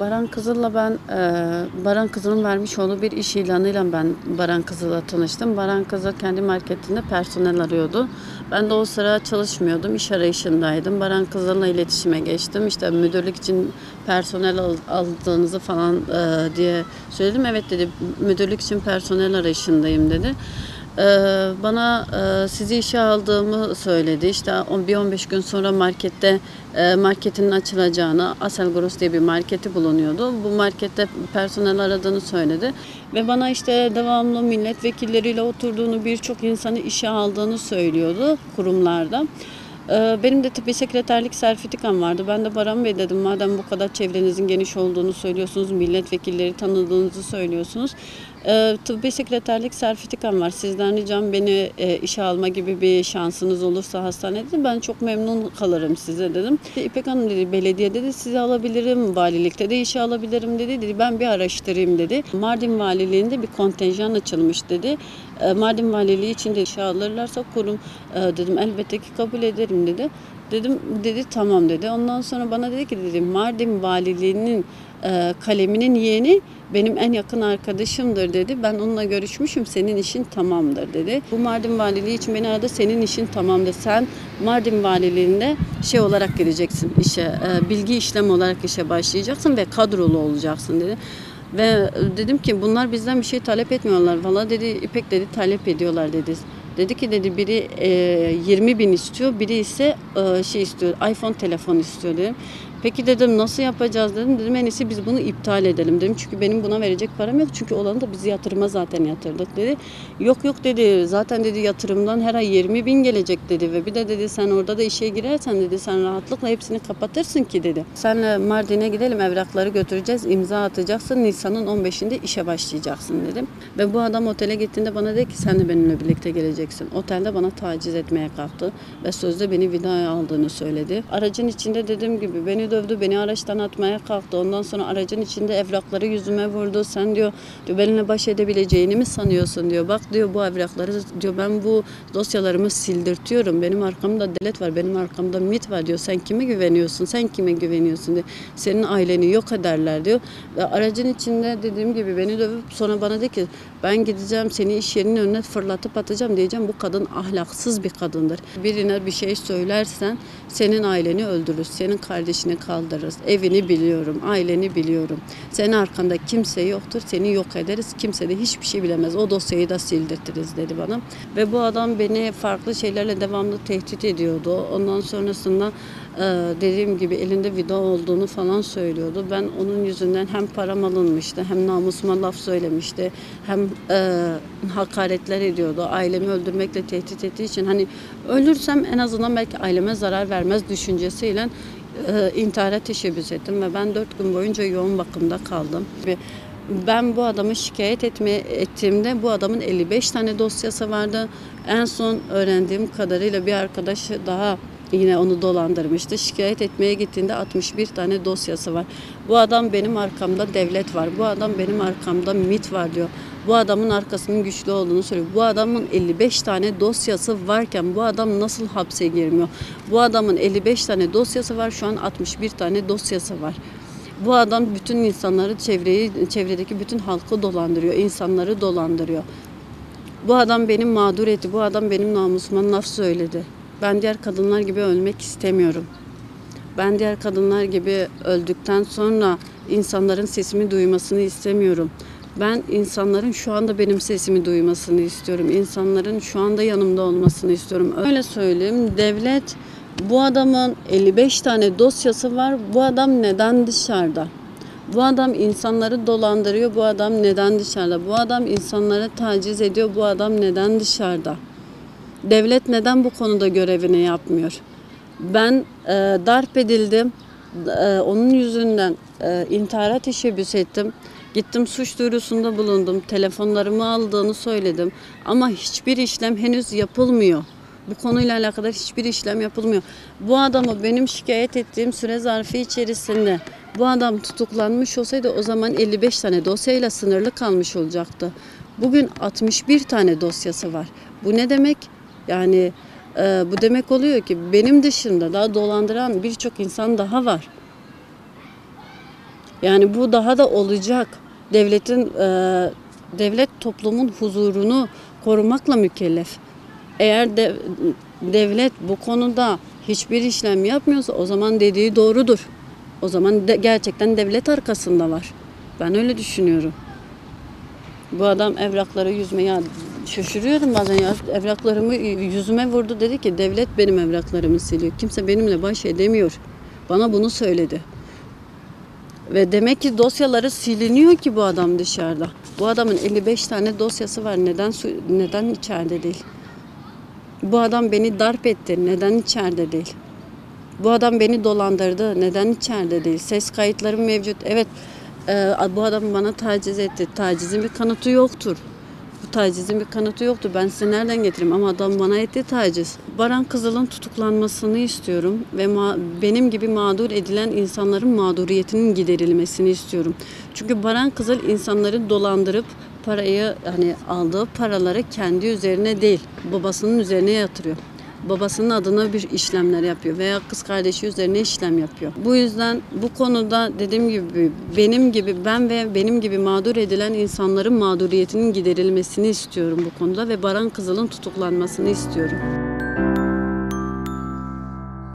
Baran Kızıl'la ben, e, Baran Kızıl'ın vermiş olduğu bir iş ilanıyla ben Baran Kızıl'la tanıştım. Baran Kızıl kendi marketinde personel arıyordu. Ben de o sıra çalışmıyordum, iş arayışındaydım. Baran Kızıl'la iletişime geçtim. İşte müdürlük için personel al- aldığınızı falan e, diye söyledim. Evet dedi, müdürlük için personel arayışındayım dedi. Ee, bana e, sizi işe aldığımı söyledi. İşte bir 15 gün sonra markette e, marketinin açılacağını, Asel Gross diye bir marketi bulunuyordu. Bu markette personel aradığını söyledi. Ve bana işte devamlı milletvekilleriyle oturduğunu, birçok insanı işe aldığını söylüyordu kurumlarda. Ee, Benim de tıbbi sekreterlik sertifikam vardı. Ben de Baran Bey dedim madem bu kadar çevrenizin geniş olduğunu söylüyorsunuz, milletvekilleri tanıdığınızı söylüyorsunuz. Ee, tıbbi sekreterlik sertifikam var. Sizden ricam beni e, işe alma gibi bir şansınız olursa hastanede ben çok memnun kalırım size dedim. İpek Hanım dedi belediyede de sizi alabilirim, valilikte de işe alabilirim dedi. dedi ben bir araştırayım dedi. Mardin Valiliğinde bir kontenjan açılmış dedi. E, Mardin Valiliği için de işe alırlarsa kurum e, dedim elbette ki kabul ederim dedi. Dedim dedi tamam dedi. Ondan sonra bana dedi ki dedi Mardin Valiliğinin e, kaleminin yeğeni benim en yakın arkadaşımdır dedi. Ben onunla görüşmüşüm. Senin işin tamamdır dedi. Bu Mardin Valiliği için beni aradı. Senin işin tamamdır. Sen Mardin Valiliğinde şey olarak gireceksin işe. e, bilgi işlem olarak işe başlayacaksın ve kadrolu olacaksın dedi. Ve dedim ki bunlar bizden bir şey talep etmiyorlar. Valla dedi İpek dedi talep ediyorlar dedi. Dedi ki dedi biri e, 20 bin istiyor, biri ise e, şey istiyor, iPhone telefon istiyor dedim. Peki dedim nasıl yapacağız dedim. Dedim en iyisi biz bunu iptal edelim dedim. Çünkü benim buna verecek param yok. Çünkü olanı da biz yatırıma zaten yatırdık dedi. Yok yok dedi zaten dedi yatırımdan her ay 20 bin gelecek dedi. Ve bir de dedi sen orada da işe girersen dedi sen rahatlıkla hepsini kapatırsın ki dedi. Senle Mardin'e gidelim evrakları götüreceğiz imza atacaksın. Nisan'ın 15'inde işe başlayacaksın dedim. Ve bu adam otele gittiğinde bana dedi ki sen de benimle birlikte geleceksin. Otelde bana taciz etmeye kalktı. Ve sözde beni vidaya aldığını söyledi. Aracın içinde dediğim gibi beni dövdü, beni araçtan atmaya kalktı. Ondan sonra aracın içinde evrakları yüzüme vurdu. Sen diyor, diyor benimle baş edebileceğini mi sanıyorsun diyor. Bak diyor bu evrakları diyor ben bu dosyalarımı sildirtiyorum. Benim arkamda devlet var, benim arkamda MIT var diyor. Sen kime güveniyorsun? Sen kime güveniyorsun diyor. Senin aileni yok ederler diyor. Ve aracın içinde dediğim gibi beni dövüp sonra bana dedi ki ben gideceğim seni iş yerinin önüne fırlatıp atacağım diyeceğim. Bu kadın ahlaksız bir kadındır. Birine bir şey söylersen senin aileni öldürür. Senin kardeşini kaldırırız. Evini biliyorum, aileni biliyorum. Senin arkanda kimse yoktur. Seni yok ederiz. Kimse de hiçbir şey bilemez. O dosyayı da sildirtiriz dedi bana. Ve bu adam beni farklı şeylerle devamlı tehdit ediyordu. Ondan sonrasında e, dediğim gibi elinde vida olduğunu falan söylüyordu. Ben onun yüzünden hem param alınmıştı hem namusuma laf söylemişti hem e, hakaretler ediyordu. Ailemi öldürmekle tehdit ettiği için hani ölürsem en azından belki aileme zarar vermez düşüncesiyle e, intihara teşebbüs ettim ve ben dört gün boyunca yoğun bakımda kaldım. Ben bu adamı şikayet etme, ettiğimde bu adamın 55 tane dosyası vardı. En son öğrendiğim kadarıyla bir arkadaş daha yine onu dolandırmıştı. Şikayet etmeye gittiğinde 61 tane dosyası var. Bu adam benim arkamda devlet var. Bu adam benim arkamda MIT var diyor. Bu adamın arkasının güçlü olduğunu söylüyor. Bu adamın 55 tane dosyası varken bu adam nasıl hapse girmiyor? Bu adamın 55 tane dosyası var. Şu an 61 tane dosyası var. Bu adam bütün insanları, çevreyi, çevredeki bütün halkı dolandırıyor, insanları dolandırıyor. Bu adam benim mağdur etti, bu adam benim namusuma laf söyledi. Ben diğer kadınlar gibi ölmek istemiyorum. Ben diğer kadınlar gibi öldükten sonra insanların sesimi duymasını istemiyorum. Ben insanların şu anda benim sesimi duymasını istiyorum. İnsanların şu anda yanımda olmasını istiyorum. Öyle söyleyeyim. Devlet bu adamın 55 tane dosyası var. Bu adam neden dışarıda? Bu adam insanları dolandırıyor. Bu adam neden dışarıda? Bu adam insanları taciz ediyor. Bu adam neden dışarıda? Devlet neden bu konuda görevini yapmıyor? Ben e, darp edildim. E, onun yüzünden e, intihara teşebbüs ettim. Gittim suç duyurusunda bulundum. Telefonlarımı aldığını söyledim. Ama hiçbir işlem henüz yapılmıyor. Bu konuyla alakalı hiçbir işlem yapılmıyor. Bu adamı benim şikayet ettiğim süre zarfı içerisinde bu adam tutuklanmış olsaydı o zaman 55 tane dosyayla sınırlı kalmış olacaktı. Bugün 61 tane dosyası var. Bu ne demek? Yani e, bu demek oluyor ki benim dışında daha dolandıran birçok insan daha var. Yani bu daha da olacak. Devletin e, devlet toplumun huzurunu korumakla mükellef. Eğer de, devlet bu konuda hiçbir işlem yapmıyorsa o zaman dediği doğrudur. O zaman de, gerçekten devlet arkasında var. Ben öyle düşünüyorum. Bu adam evrakları yüzme ya şaşırıyorum bazen ya evraklarımı yüzüme vurdu dedi ki devlet benim evraklarımı siliyor. Kimse benimle baş edemiyor. Bana bunu söyledi. Ve demek ki dosyaları siliniyor ki bu adam dışarıda. Bu adamın 55 tane dosyası var. Neden neden içeride değil? Bu adam beni darp etti. Neden içeride değil? Bu adam beni dolandırdı. Neden içeride değil? Ses kayıtlarım mevcut. Evet e, bu adam bana taciz etti. Tacizin bir kanıtı yoktur. Tacizin bir kanıtı yoktu. Ben size nereden getireyim? Ama adam bana etti taciz. Baran Kızıl'ın tutuklanmasını istiyorum ve benim gibi mağdur edilen insanların mağduriyetinin giderilmesini istiyorum. Çünkü Baran Kızıl insanları dolandırıp parayı hani aldığı paraları kendi üzerine değil babasının üzerine yatırıyor babasının adına bir işlemler yapıyor veya kız kardeşi üzerine işlem yapıyor. Bu yüzden bu konuda dediğim gibi benim gibi ben ve benim gibi mağdur edilen insanların mağduriyetinin giderilmesini istiyorum bu konuda ve Baran Kızıl'ın tutuklanmasını istiyorum.